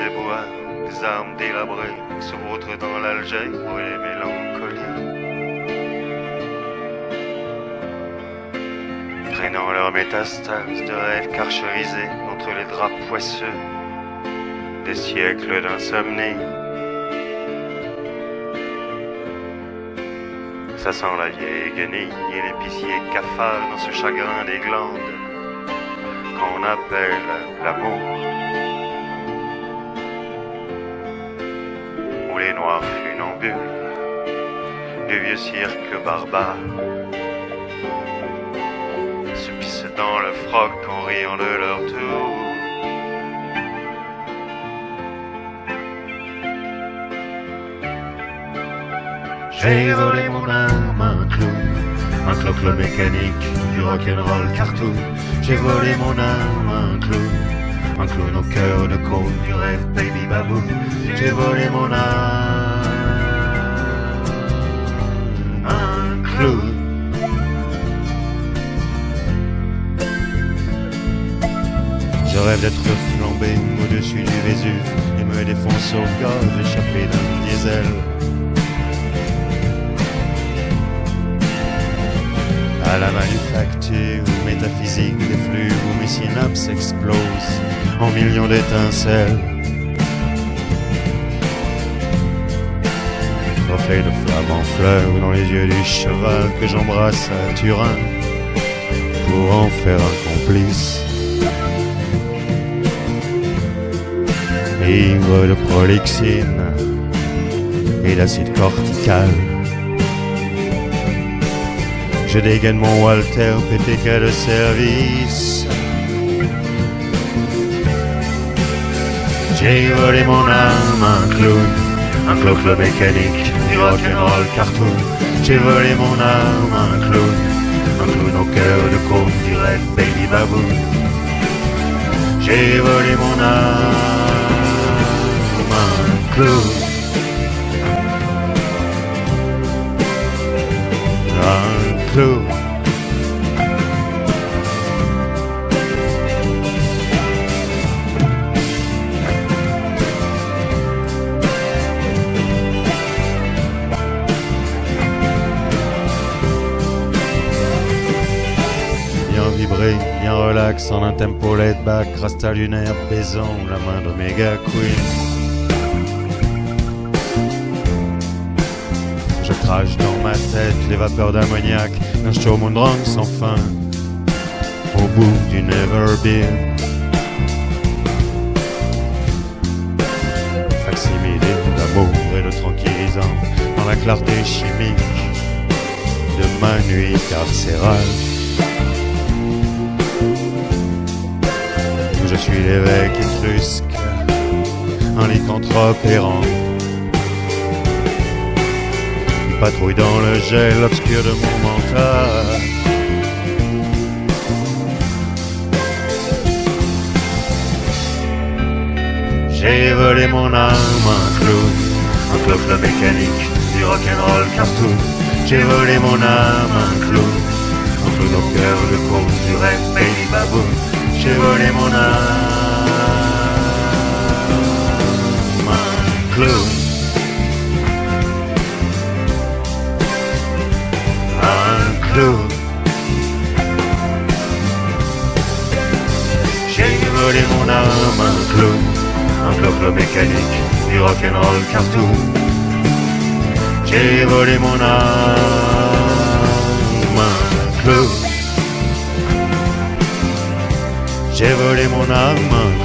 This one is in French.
éboueurs, les armes délabrées, se vautrent dans l'Algérie et les mélancolies. Traînant leurs métastases de rêves carcherisés entre les draps poisseux, des siècles d'insomnie. Ça sent la vieille guenille et l'épicier cafard dans ce chagrin des glandes qu'on appelle l'amour. Funambules du vieux cirque barbare se pissent dans le froc en riant de leur tour. J'ai volé mon âme, un clou, un cloque mécanique, du rock'n'roll cartoon. J'ai volé mon âme, un clou, un clown au cœur de cône, du rêve baby babou. J'ai volé mon âme, Je rêve d'être flambé au-dessus du Vésuve et me défoncer au gaz échappé d'un diesel. À la manufacture métaphysique des flux où mes synapses explosent en millions d'étincelles. Reflet de flamme en fleurs dans les yeux du cheval que j'embrasse à Turin pour en faire un complice. Ivre de prolixine et d'acide cortical. Je dégaine mon Walter PTK de service. J'ai volé mon âme, un clown, un cloque mécanique, du rock'n'roll cartoon. J'ai volé mon âme, un clown, un clown au cœur de cône, du rêve baby baboon. J'ai volé mon âme, un clown. Un clown. Bien vibré, bien relax en un tempo laid back, rasta lunaire baisant la main de méga queen. Dans ma tête les vapeurs d'ammoniac d'un drunk sans fin au bout du never beer. Facsimilé d'amour et de tranquillisant dans la clarté chimique de ma nuit carcérale. Je suis l'évêque étrusque, un lycanthrope errant. Il patrouille dans le gel obscur de mon mental. J'ai volé mon âme, un clown, un cloque mécanique, du rock'n'roll cartoon. J'ai volé mon âme, un clown, un clown au cœur de con, du rêve baby. J'ai volé mon âme, un clown. J'ai volé mon âme, un clown, un cloque mécanique, du rock'n'roll cartoon. J'ai volé mon âme, un clown. J'ai volé mon âme,